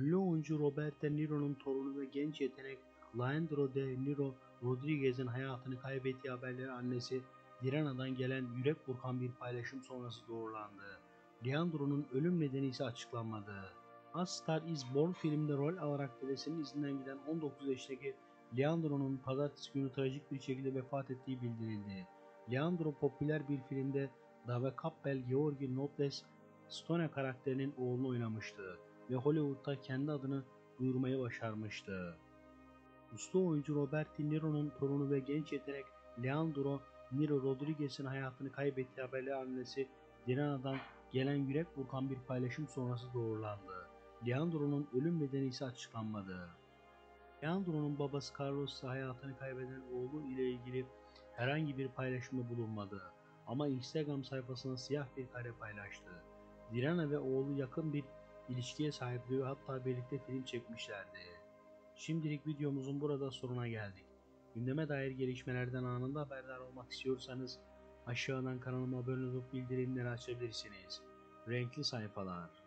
Ünlü oyuncu Robert De Niro'nun torunu ve genç yetenek Leandro De Niro Rodriguez'in hayatını kaybettiği haberleri annesi Diana'dan gelen yürek burkan bir paylaşım sonrası doğrulandı. Leandro'nun ölüm nedeni ise açıklanmadı. A Star Is Born filminde rol alarak dedesinin izinden giden 19 yaşındaki Leandro'nun pazartesi günü trajik bir şekilde vefat ettiği bildirildi. Leandro popüler bir filmde Dave Chappelle Georgi Nobles Stone karakterinin oğlunu oynamıştı ve Hollywood'da kendi adını duyurmayı başarmıştı. Usta oyuncu Robert De Niro'nun torunu ve genç yetenek Leandro Niro Rodriguez'in hayatını kaybettiği haberleri annesi Diana'dan gelen yürek burkan bir paylaşım sonrası doğrulandı. Leandro'nun ölüm nedeni ise açıklanmadı. Leandro'nun babası Carlos ise hayatını kaybeden oğlu ile ilgili herhangi bir paylaşımda bulunmadı. Ama Instagram sayfasına siyah bir kare paylaştı. Diana ve oğlu yakın bir ilişkiye sahipti ve hatta birlikte film çekmişlerdi. Şimdilik videomuzun burada sonuna geldik. Gündeme dair gelişmelerden anında haberdar olmak istiyorsanız aşağıdan kanalıma abone olup bildirimleri açabilirsiniz. Renkli sayfalar.